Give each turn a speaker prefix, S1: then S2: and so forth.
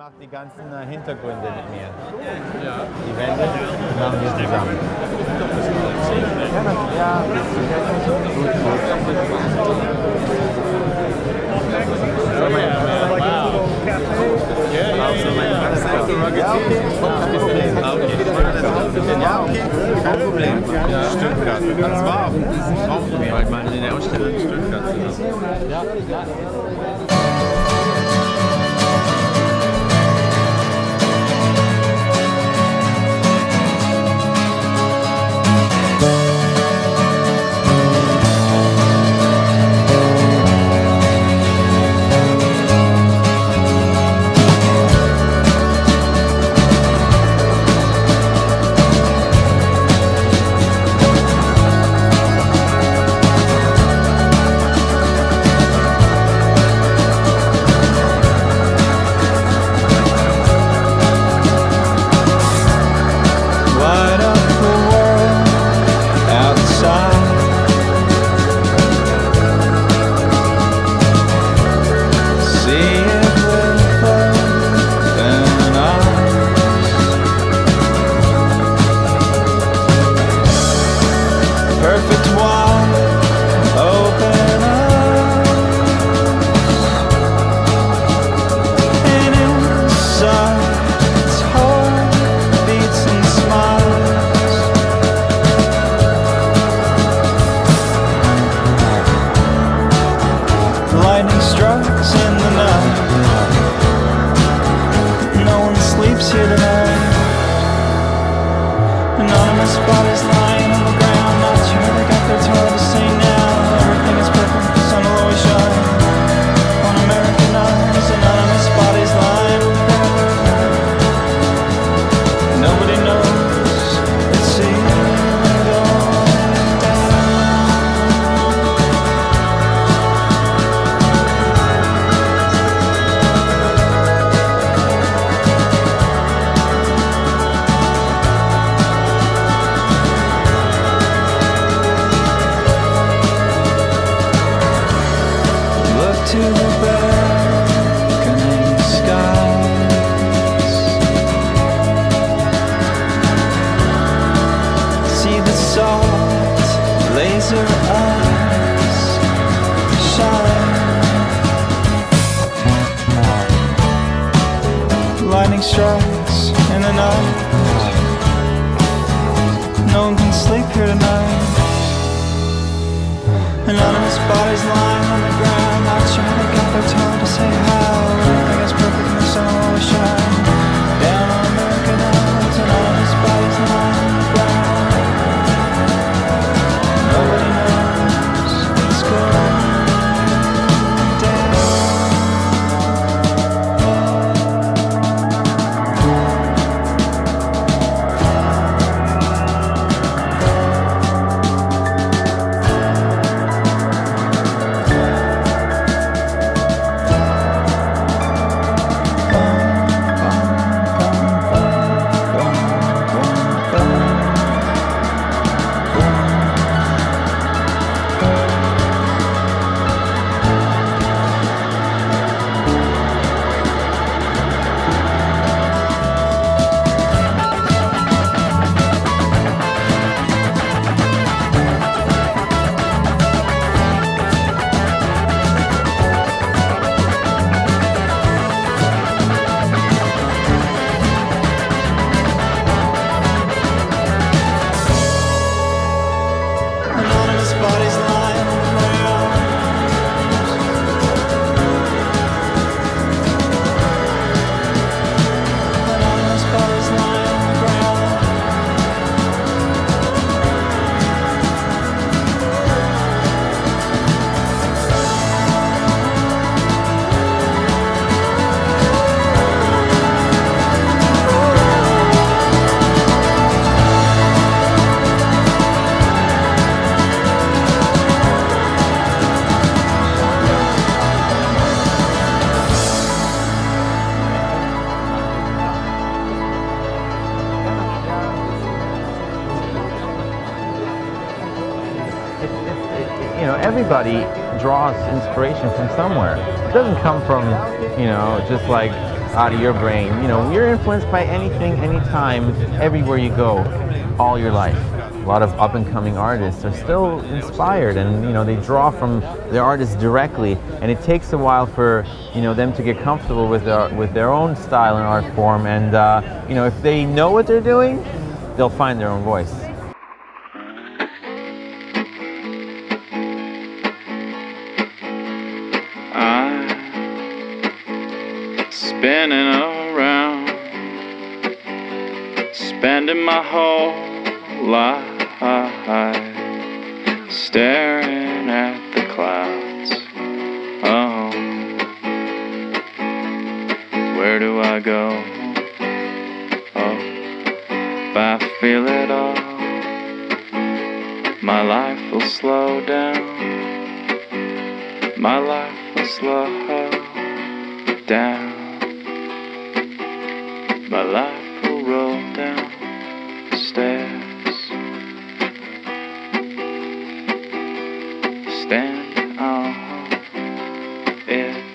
S1: macht die ganzen äh, Hintergründe mit mir.
S2: Ja.
S1: Die Wände machen wir zusammen. Ja, Ja, okay, kein Problem. Ja.
S2: Stuttgart, das war auch, das ist auch, weil man in der Ausstellung in Stuttgart
S3: sind. Ja, ja. Lightning strikes in the night. No one sleeps here tonight. Anonymous bodies Lightning strikes in the night. No one can sleep here tonight. Anonymous bodies lying on the ground Not sure they got their tongue to say how Everything is perfect and the sun always shine
S1: everybody draws inspiration from somewhere. It doesn't come from, you know, just like
S4: out of your brain. You know, you're influenced by anything, anytime, everywhere you go, all your life. A lot of up and coming artists are still inspired and you know they draw from their artists directly and it takes a while for you know them to get comfortable with their with their own style and art form and uh, you know if they know what they're doing they'll find their own voice.
S5: Spinning around, spending my whole life staring at the clouds. Oh, where do I go? Oh, if I feel it all, my life will slow down. My life will slow down my life will roll down the stairs. Stand on it.